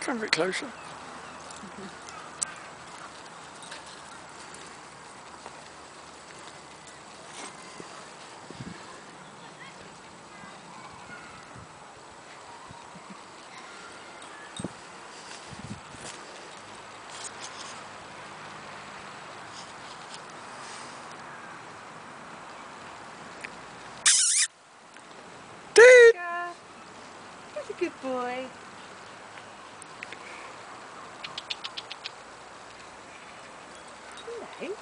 Come a bit closer. Dude! Boy. Hello.